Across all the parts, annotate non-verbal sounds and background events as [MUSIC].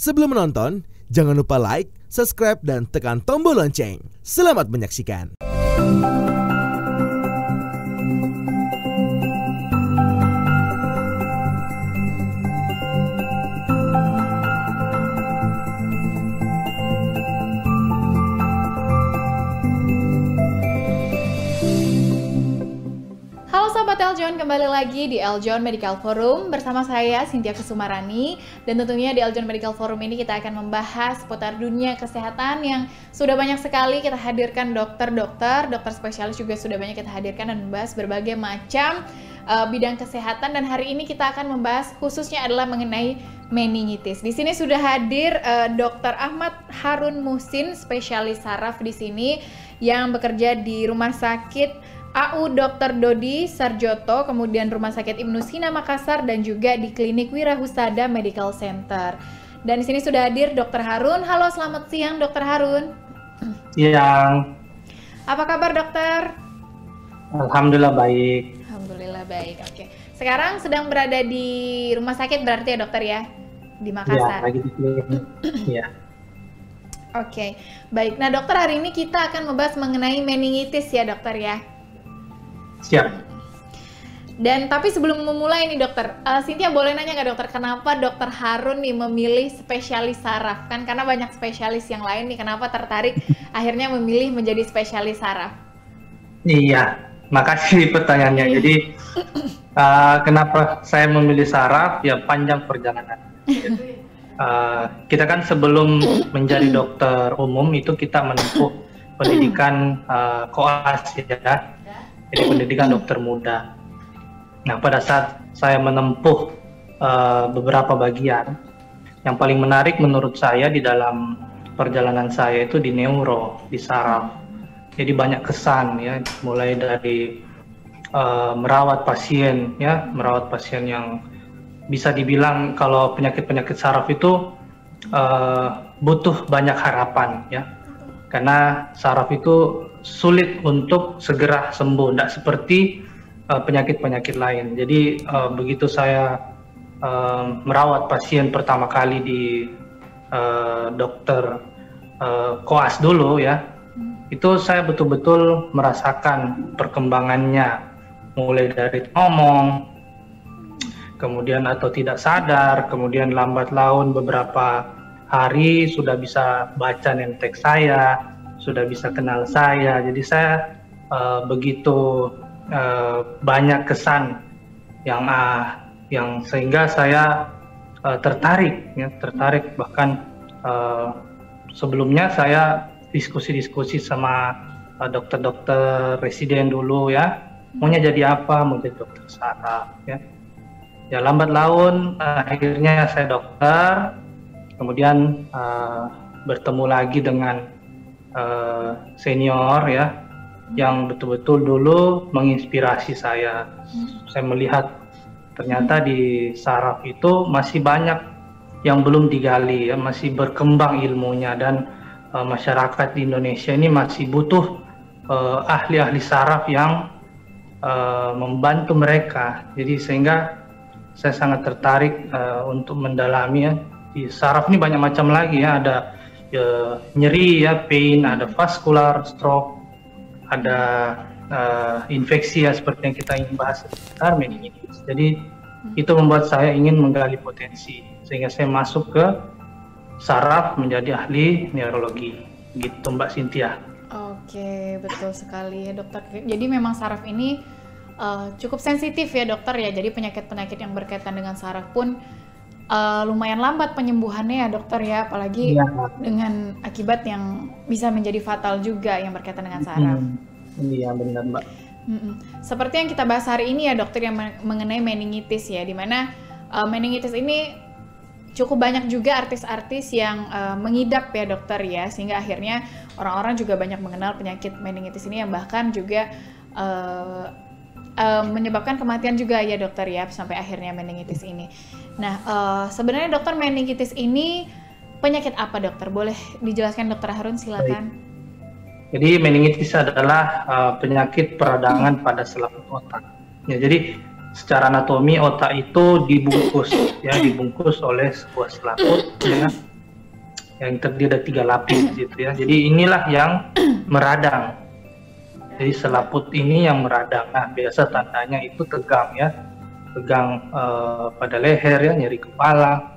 Sebelum menonton, jangan lupa like, subscribe, dan tekan tombol lonceng. Selamat menyaksikan. Eljon, kembali lagi di Eljon Medical Forum bersama saya Cynthia Kusumarani dan tentunya di Eljon Medical Forum ini kita akan membahas seputar dunia kesehatan yang sudah banyak sekali kita hadirkan dokter-dokter, dokter spesialis juga sudah banyak kita hadirkan dan membahas berbagai macam uh, bidang kesehatan dan hari ini kita akan membahas khususnya adalah mengenai meningitis. Di sini sudah hadir uh, Dr. Ahmad Harun Musin, spesialis saraf di sini yang bekerja di Rumah Sakit AU Dr. Dodi Sarjoto, kemudian Rumah Sakit Ibnu Sina Makassar dan juga di Klinik Wirahusada Medical Center. Dan di sini sudah hadir Dr. Harun. Halo, selamat siang Dr. Harun. Siang. Apa kabar dokter? Alhamdulillah baik. Alhamdulillah baik. Oke. Sekarang sedang berada di rumah sakit berarti ya dokter ya? Di Makassar. Ya, lagi di klinik. [CLEARS THROAT] ya. Oke, baik. Nah dokter hari ini kita akan membahas mengenai meningitis ya dokter ya. Siap. Dan tapi sebelum memulai nih dokter, uh, Cynthia boleh nanya nggak dokter, kenapa dokter Harun nih memilih spesialis saraf? Kan karena banyak spesialis yang lain nih, kenapa tertarik [LAUGHS] akhirnya memilih menjadi spesialis saraf? Iya, makasih [LAUGHS] pertanyaannya. Iya. Jadi uh, [LAUGHS] kenapa saya memilih saraf? Ya panjang perjalanan. Uh, kita kan sebelum menjadi dokter umum itu kita menempuh [CLEARS THROAT] pendidikan uh, koas ya, jadi pendidikan dokter muda. Nah pada saat saya menempuh uh, beberapa bagian, yang paling menarik menurut saya di dalam perjalanan saya itu di neuro, di saraf. Jadi banyak kesan ya, mulai dari uh, merawat pasien ya, merawat pasien yang bisa dibilang kalau penyakit-penyakit saraf itu uh, butuh banyak harapan ya, karena saraf itu sulit untuk segera sembuh, tidak seperti penyakit-penyakit uh, lain. Jadi uh, begitu saya uh, merawat pasien pertama kali di uh, dokter uh, koas dulu ya, itu saya betul-betul merasakan perkembangannya, mulai dari ngomong, kemudian atau tidak sadar, kemudian lambat laun beberapa hari sudah bisa baca tag saya, sudah bisa kenal saya. Jadi saya uh, begitu uh, banyak kesan yang uh, yang sehingga saya uh, tertarik, ya, tertarik. Bahkan uh, sebelumnya saya diskusi-diskusi sama dokter-dokter uh, residen dulu ya, maunya jadi apa, mau jadi dokter saraf ya. Ya lambat laun akhirnya saya dokter. Kemudian uh, bertemu lagi dengan uh, senior ya yang betul-betul dulu menginspirasi saya. Saya melihat ternyata di saraf itu masih banyak yang belum digali ya masih berkembang ilmunya dan uh, masyarakat di Indonesia ini masih butuh ahli-ahli uh, saraf yang uh, membantu mereka. Jadi sehingga saya sangat tertarik uh, untuk mendalami ya. Di saraf ini banyak macam lagi ya ada ya, nyeri ya pain ada vascular stroke ada uh, infeksi ya seperti yang kita ingin bahas sekitar meningitis. Jadi itu membuat saya ingin menggali potensi sehingga saya masuk ke saraf menjadi ahli neurologi. Gitu Mbak Cynthia. Oke betul sekali ya dokter. Jadi memang saraf ini uh, cukup sensitif ya dokter ya. Jadi penyakit-penyakit yang berkaitan dengan saraf pun uh, lumayan lambat penyembuhannya ya dokter ya, apalagi ya. dengan akibat yang bisa menjadi fatal juga yang berkaitan dengan saraf. Iya hmm. benar mbak. Mm-mm. Seperti yang kita bahas hari ini ya dokter yang mengenai meningitis ya, di mana uh, meningitis ini cukup banyak juga artis-artis yang uh, mengidap ya dokter ya, sehingga akhirnya orang-orang juga banyak mengenal penyakit meningitis ini yang bahkan juga uh, uh, menyebabkan kematian juga ya dokter ya sampai akhirnya meningitis ini. Nah uh, sebenarnya dokter meningitis ini penyakit apa dokter? Boleh dijelaskan dokter Harun silakan. Jadi meningitis adalah uh, penyakit peradangan pada selaput otak. Ya, jadi secara anatomi otak itu dibungkus ya dibungkus oleh sebuah selaput ya yang terdiri dari tiga lapis gitu ya. Jadi inilah yang meradang. Jadi selaput ini yang meradang. Nah biasa tandanya itu tegang ya, tegang uh, pada leher ya, nyeri kepala.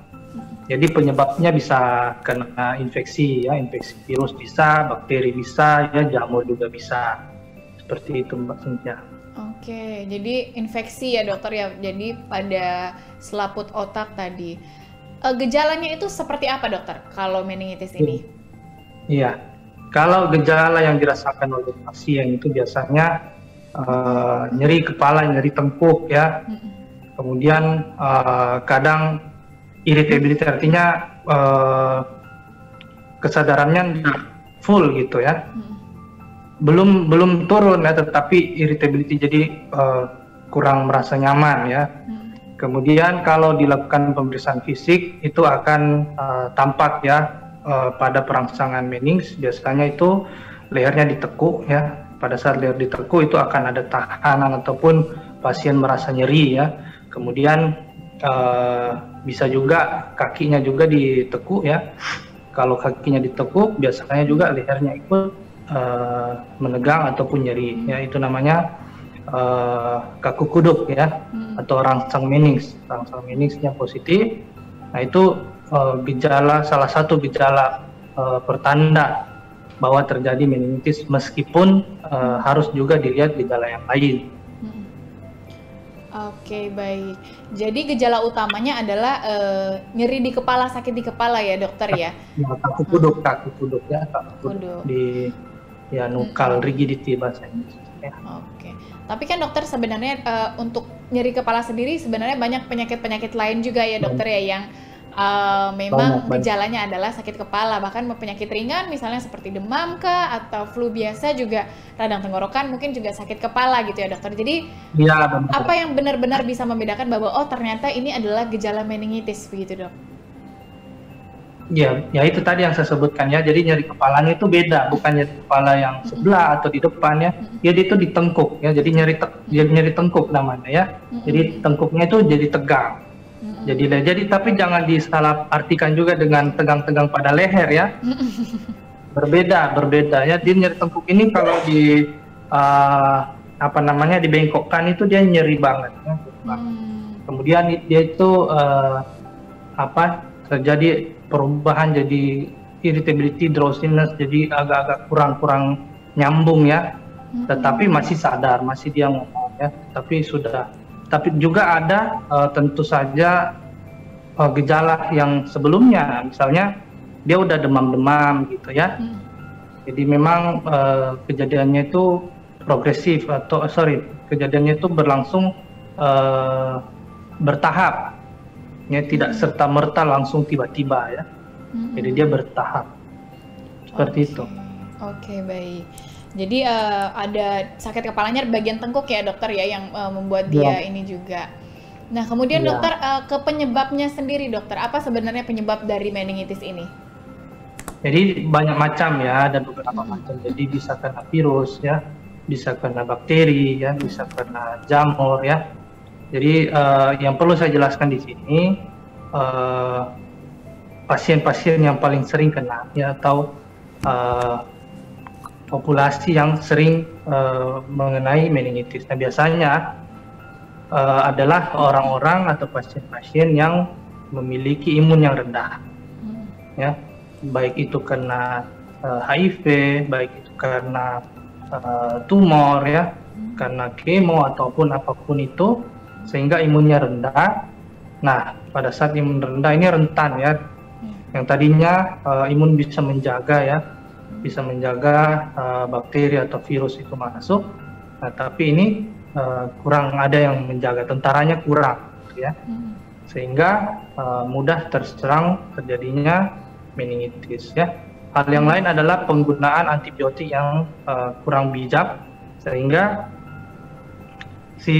Jadi penyebabnya bisa kena infeksi ya, infeksi virus bisa, bakteri bisa, ya jamur juga bisa. Seperti itu Mbak Cynthia. Oke, jadi infeksi ya dokter ya. Jadi pada selaput otak tadi. Uh, gejalanya itu seperti apa dokter kalau meningitis ini? Iya, kalau gejala yang dirasakan oleh pasien itu biasanya uh, nyeri kepala, nyeri tengkuk ya. Kemudian uh, kadang irritability artinya uh, kesadarannya full gitu ya. Belum belum turun ya tetapi irritability jadi uh, kurang merasa nyaman ya. Kemudian kalau dilakukan pemeriksaan fisik itu akan uh, tampak ya uh, pada perangsangan menings biasanya itu lehernya ditekuk ya. Pada saat leher ditekuk itu akan ada tahanan ataupun pasien merasa nyeri ya. Kemudian uh, bisa juga kakinya juga ditekuk ya. Kalau kakinya ditekuk biasanya juga lehernya ikut uh, menegang ataupun nyeri ya itu namanya uh, kaku kuduk ya hmm. atau rangsang menings rangsang meningsnya positif nah itu uh, gejala salah satu gejala uh, pertanda bahwa terjadi meningitis meskipun uh, harus juga dilihat gejala yang lain. Hmm. Oke okay, baik. Jadi gejala utamanya adalah uh, nyeri di kepala, sakit di kepala ya dokter ya? ya kaku kuduk, kaku kuduk ya, kaku kuduk di ya nukal hmm. rigidity bahasa Inggris. Ya. Oke. Tapi kan dokter sebenarnya uh, untuk nyeri kepala sendiri sebenarnya banyak penyakit-penyakit lain juga ya dokter ya yang uh, memang gejalanya adalah sakit kepala bahkan penyakit ringan misalnya seperti demam kah atau flu biasa juga radang tenggorokan mungkin juga sakit kepala gitu ya dokter. Jadi ya, apa yang benar-benar bisa membedakan bahwa oh ternyata ini adalah gejala meningitis begitu dok? Ya, ya itu tadi yang saya sebutkan ya. Jadi nyeri kepalanya itu beda, bukan nyeri kepala yang sebelah atau di depan ya. Ya itu di tengkuk ya. Jadi nyeri te nyeri tengkuk namanya ya. Jadi tengkuknya itu jadi tegang. Jadi jadi tapi jangan disalah artikan juga dengan tegang-tegang pada leher ya. [LAUGHS] berbeda, berbeda ya. Dia nyeri tengkuk ini kalau di uh, apa namanya dibengkokkan itu dia nyeri banget ya. Mm. Kemudian dia itu uh, apa terjadi perubahan jadi irritability, drowsiness, jadi agak-agak kurang-kurang nyambung ya. Hmm. Tetapi masih sadar, masih dia ngomong ya. Tapi sudah. Tapi juga ada uh, tentu saja uh, gejala yang sebelumnya, misalnya dia udah demam-demam gitu ya. Hmm. Jadi memang uh, kejadiannya itu progresif atau sorry kejadiannya itu berlangsung uh, bertahap ya tidak hmm. serta merta langsung tiba-tiba ya hmm. jadi dia bertahap seperti okay. itu oke okay, baik jadi uh, ada sakit kepalanya bagian tengkuk ya dokter ya yang uh, membuat dia ya. ini juga nah kemudian ya. dokter uh, ke penyebabnya sendiri dokter apa sebenarnya penyebab dari meningitis ini jadi banyak macam ya dan beberapa hmm. macam jadi bisa kena virus ya bisa kena bakteri ya bisa kena jamur ya jadi uh, yang perlu saya jelaskan di sini pasien eh, pasien-pasien yang paling sering kena ya atau uh, populasi yang sering uh, mengenai meningitis. Nah biasanya uh, adalah orang-orang atau pasien-pasien yang memiliki imun yang rendah, hmm. ya baik itu karena uh, HIV, baik itu karena uh, tumor ya, hmm. karena kemo ataupun apa pun itu sehingga imunnya rendah. Nah, pada saat imun rendah ini rentan ya. Yang tadinya uh, imun bisa menjaga ya, bisa menjaga uh, bakteri atau virus itu masuk. Nah, tapi ini uh, kurang ada yang menjaga, tentaranya kurang, gitu ya. Sehingga uh, mudah terserang terjadinya meningitis ya. Hal yang lain adalah penggunaan antibiotik yang uh, kurang bijak sehingga si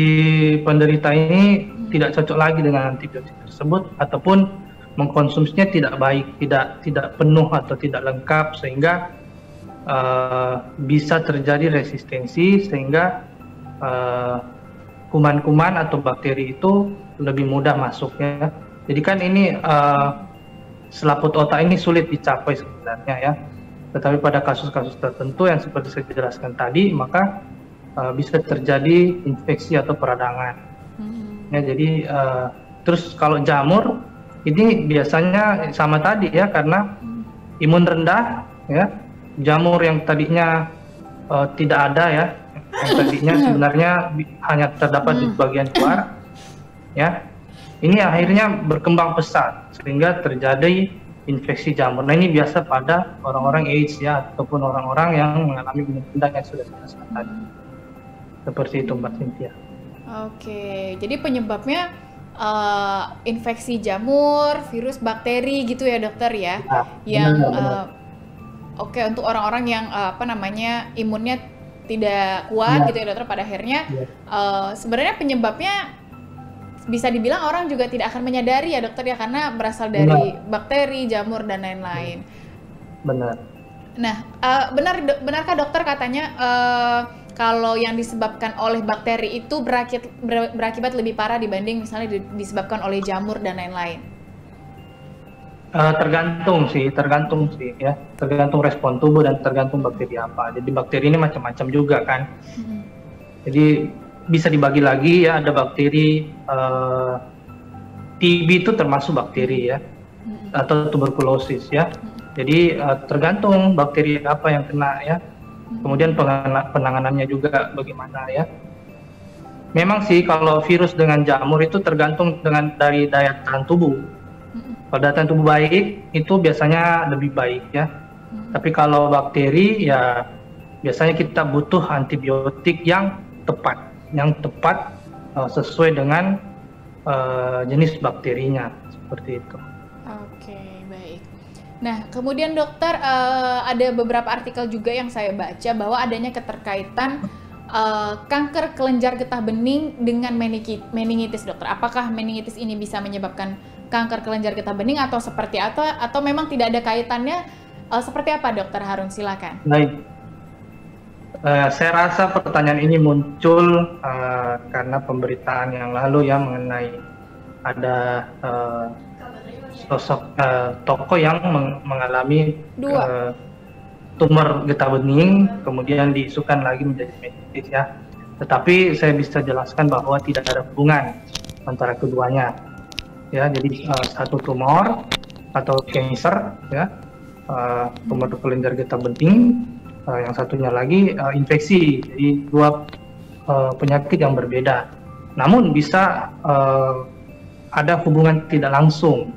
penderita ini tidak cocok lagi dengan antibiotik tersebut ataupun mengkonsumsinya tidak baik, tidak tidak penuh atau tidak lengkap sehingga uh, bisa terjadi resistensi sehingga uh, kuman-kuman atau bakteri itu lebih mudah masuknya. Jadi kan ini uh, selaput otak ini sulit dicapai sebenarnya ya. Tetapi pada kasus-kasus tertentu yang seperti saya jelaskan tadi, maka uh, bisa terjadi infeksi atau peradangan. Hmm. Ya, jadi uh, terus kalau jamur ini biasanya sama tadi ya karena hmm. imun rendah ya jamur yang tadinya uh, tidak ada ya yang tadinya sebenarnya hanya terdapat di hmm. bagian luar ya ini akhirnya berkembang pesat sehingga terjadi infeksi jamur. Nah ini biasa pada orang-orang AIDS ya ataupun orang-orang yang mengalami penyakit yang sudah saya tadi. Seperti itu Mbak Cynthia. Oke, jadi penyebabnya uh, infeksi jamur, virus, bakteri gitu ya dokter ya, ya yang uh, oke okay, untuk orang-orang yang uh, apa namanya imunnya tidak kuat ya. gitu ya dokter pada akhirnya ya. uh, sebenarnya penyebabnya bisa dibilang orang juga tidak akan menyadari ya dokter ya karena berasal dari benar. bakteri, jamur dan lain-lain. Benar. Nah, uh, benar benarkah dokter katanya uh, kalau yang disebabkan oleh bakteri itu berakibat, berakibat lebih parah dibanding misalnya disebabkan oleh jamur dan lain-lain? Uh, tergantung sih, tergantung sih ya, tergantung respon tubuh dan tergantung bakteri apa. Jadi bakteri ini macam-macam juga kan. Hmm. Jadi bisa dibagi lagi ya ada bakteri uh, eh, TB itu termasuk bakteri ya hmm. atau tuberkulosis ya. Hmm. Jadi uh, tergantung bakteri apa yang kena ya. Hmm. Kemudian penanganannya juga bagaimana ya. Memang sih kalau virus dengan jamur itu tergantung dengan dari daya tahan tubuh. Kalau tahan tubuh baik itu biasanya lebih baik ya. Tapi kalau bakteri ya biasanya kita butuh antibiotik yang tepat yang tepat uh, sesuai dengan uh, jenis bakterinya seperti itu. Oke, baik. Nah, kemudian dokter uh, ada beberapa artikel juga yang saya baca bahwa adanya keterkaitan uh, kanker kelenjar getah bening dengan meningitis, dokter. Apakah meningitis ini bisa menyebabkan kanker kelenjar getah bening atau seperti atau atau memang tidak ada kaitannya? Uh, seperti apa, dokter Harun? Silakan. Baik. Uh, saya rasa pertanyaan ini muncul uh, karena pemberitaan yang lalu ya mengenai ada uh, sosok uh, tokoh yang meng mengalami Uh, tumor getah bening, kemudian diisukan lagi menjadi meningitis ya. Tetapi saya bisa jelaskan bahwa tidak ada hubungan antara keduanya. Ya, jadi uh, satu tumor atau cancer ya, uh, tumor kelenjar getah bening uh, yang satunya lagi uh, infeksi. Jadi dua uh, penyakit yang berbeda. Namun bisa uh, ada hubungan tidak langsung.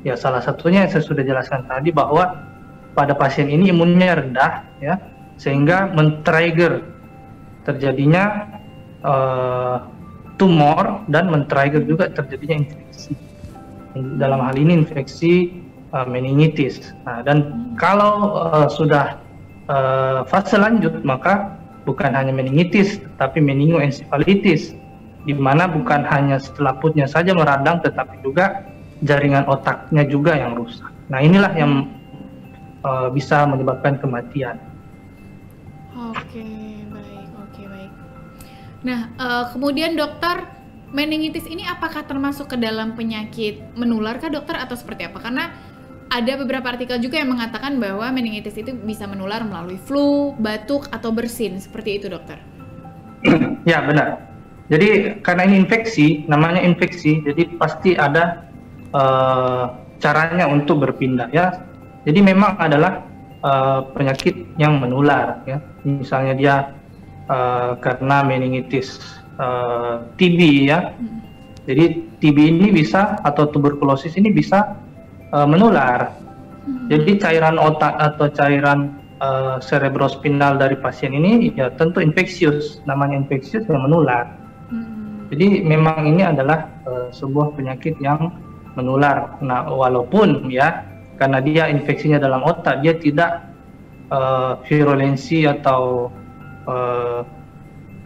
Ya salah satunya yang saya sudah jelaskan tadi bahwa pada pasien ini imunnya rendah ya. Sehingga men-trigger terjadinya uh, tumor dan men-trigger juga terjadinya infeksi dalam hal ini infeksi uh, meningitis. Nah, dan kalau uh, sudah uh, fase lanjut maka bukan hanya meningitis tapi meningoencephalitis di mana bukan hanya selaputnya saja meradang tetapi juga jaringan otaknya juga yang rusak. Nah, inilah yang uh, bisa menyebabkan kematian. Oke, baik. Nah, uh, kemudian dokter meningitis ini apakah termasuk ke dalam penyakit menular kah dokter atau seperti apa? Karena ada beberapa artikel juga yang mengatakan bahwa meningitis itu bisa menular melalui flu, batuk, atau bersin. Seperti itu, dokter. [CLEARS THROAT] ya, benar. Jadi karena ini infeksi, namanya infeksi, jadi pasti ada uh, caranya untuk berpindah ya. Jadi memang adalah uh, penyakit yang menular ya. Misalnya dia uh, karena meningitis uh, TB ya. Hmm. Jadi TB ini bisa atau tuberkulosis ini bisa uh, menular. Hmm. Jadi cairan otak atau cairan uh, cerebrospinal dari pasien ini ya tentu infeksius, namanya infeksius yang menular. Hmm. Jadi memang ini adalah uh, sebuah penyakit yang menular. Nah, walaupun ya karena dia infeksinya dalam otak, dia tidak uh, virulensi atau uh,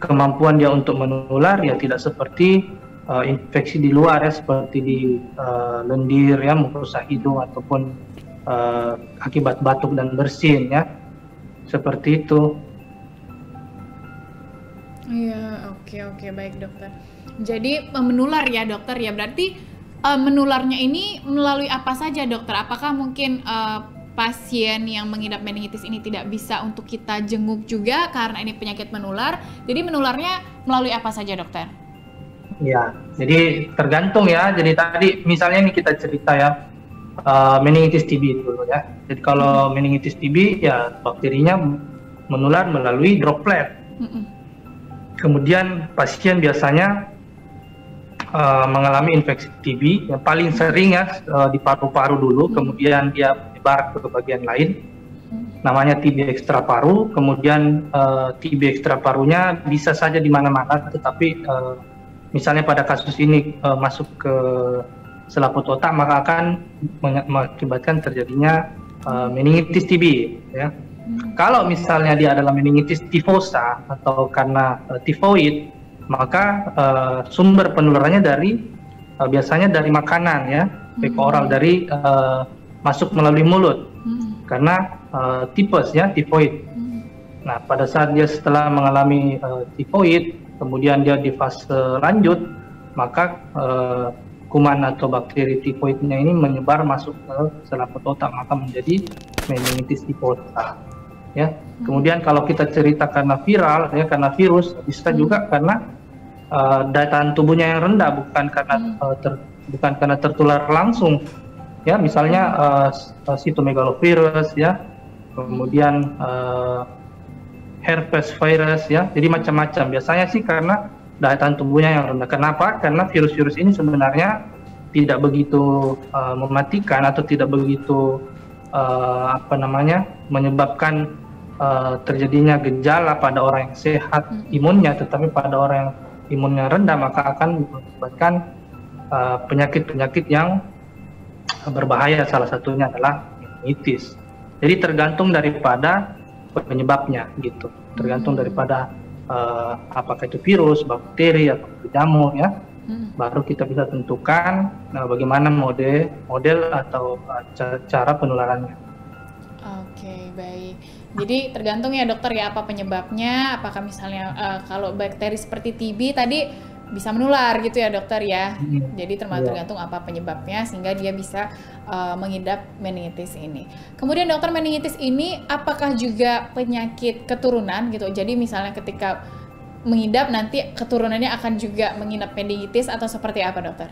kemampuan dia untuk menular ya tidak seperti uh, infeksi di luar ya seperti di uh, lendir ya mukosa hidung ataupun uh, akibat batuk dan bersin ya seperti itu. Iya oke okay, oke okay, baik dokter. Jadi menular ya dokter ya berarti uh, menularnya ini melalui apa saja dokter? Apakah mungkin uh, pasien yang mengidap meningitis ini tidak bisa untuk kita jenguk juga karena ini penyakit menular. Jadi menularnya melalui apa saja dokter? Ya, jadi tergantung ya. Jadi tadi misalnya ini kita cerita ya uh, meningitis TB dulu ya. Jadi kalau hmm. meningitis TB ya bakterinya menular melalui droplet. Hmm. Kemudian pasien biasanya uh, mengalami infeksi TB yang paling sering ya uh, di paru-paru dulu, hmm. kemudian dia menyebar ke bagian lain namanya TB ekstra paru, kemudian uh, TB ekstra parunya bisa saja di mana-mana, tetapi uh, misalnya pada kasus ini uh, masuk ke selaput otak maka akan mengakibatkan terjadinya uh, meningitis TB ya. Kalau misalnya dia adalah meningitis tifosa atau karena uh, tifoid maka uh, sumber penularannya dari uh, biasanya dari makanan ya, hmm. oral dari uh, masuk melalui mulut. Hmm. Karena uh, tipes ya, tifoid. Hmm. Nah, pada saat dia setelah mengalami uh, tifoid kemudian dia di fase lanjut, maka uh, kuman atau bakteri tifoidnya ini menyebar masuk ke selaput otak, maka menjadi meningitis tifosa. Ya, hmm. kemudian kalau kita cerita karena viral, ya karena virus, bisa hmm. juga karena uh, daya tahan tubuhnya yang rendah, bukan karena hmm. uh, ter, bukan karena tertular langsung. Ya, misalnya uh, cytomegalovirus, ya, kemudian uh, herpes virus ya. Jadi macam-macam. Biasanya sih karena daya tahan tubuhnya yang rendah. Kenapa? Karena virus-virus ini sebenarnya tidak begitu uh, mematikan atau tidak begitu uh, apa namanya menyebabkan uh, terjadinya gejala pada orang yang sehat hmm. imunnya, tetapi pada orang yang imunnya rendah maka akan menyebabkan penyakit-penyakit uh, yang berbahaya. Salah satunya adalah meningitis. Jadi tergantung daripada penyebabnya gitu tergantung hmm. daripada uh, apakah itu virus bakteri atau jamur ya hmm. baru kita bisa tentukan nah, bagaimana mode model atau uh, cara penularannya oke okay, baik jadi tergantung ya dokter ya apa penyebabnya apakah misalnya uh, kalau bakteri seperti TB tadi bisa menular gitu ya dokter ya. Hmm. Jadi tergantung yeah. apa penyebabnya sehingga dia bisa uh, mengidap meningitis ini. Kemudian dokter meningitis ini apakah juga penyakit keturunan gitu? Jadi misalnya ketika mengidap nanti keturunannya akan juga mengidap meningitis atau seperti apa dokter?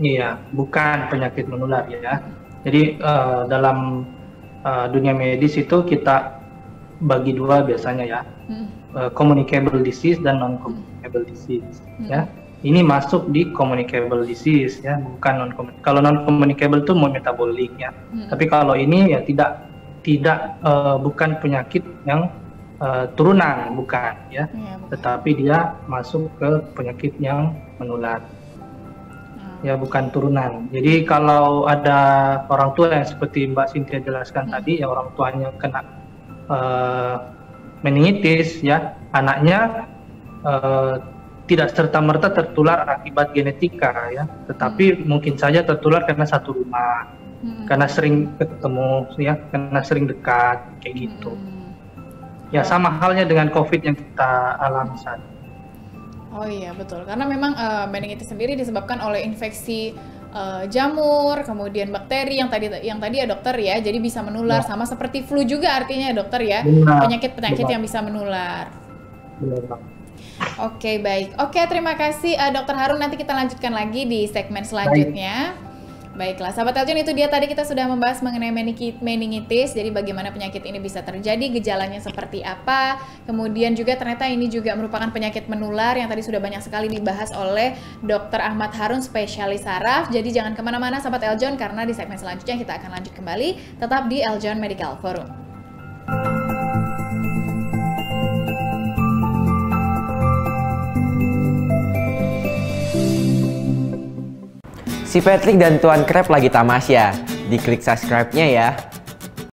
Iya, bukan penyakit menular ya. Jadi uh, dalam uh, dunia medis itu kita bagi dua biasanya ya. Hmm uh, communicable disease dan non communicable disease hmm. ya ini masuk di communicable disease ya bukan non kalau non communicable itu metabolik ya hmm. tapi kalau ini ya tidak tidak uh, bukan penyakit yang uh, turunan bukan ya, ya bukan. tetapi dia masuk ke penyakit yang menular hmm. ya bukan turunan jadi kalau ada orang tua yang seperti Mbak Cynthia jelaskan hmm. tadi ya orang tuanya kena uh, meningitis ya anaknya uh, tidak serta merta tertular akibat genetika ya tetapi hmm. mungkin saja tertular karena satu rumah hmm. karena sering ketemu ya karena sering dekat kayak gitu hmm. ya sama halnya dengan covid yang kita alami saat Oh iya betul karena memang uh, meningitis sendiri disebabkan oleh infeksi uh, jamur, kemudian bakteri yang tadi yang tadi ya dokter ya, jadi bisa menular ya. sama seperti flu juga artinya ya dokter ya, penyakit-penyakit yang bisa menular. Oke okay, baik, oke okay, terima kasih uh, dokter Harun nanti kita lanjutkan lagi di segmen selanjutnya. Baik. Baiklah, sahabat Eljon itu dia tadi kita sudah membahas mengenai meningitis, jadi bagaimana penyakit ini bisa terjadi, gejalanya seperti apa, kemudian juga ternyata ini juga merupakan penyakit menular yang tadi sudah banyak sekali dibahas oleh Dr. Ahmad Harun, spesialis saraf. Jadi jangan ke mana-mana sahabat Eljon, karena di segmen selanjutnya kita akan lanjut kembali, tetap di Eljon Medical Forum. Si Patrick dan Tuan Crab lagi tamasya. Diklik subscribe-nya ya.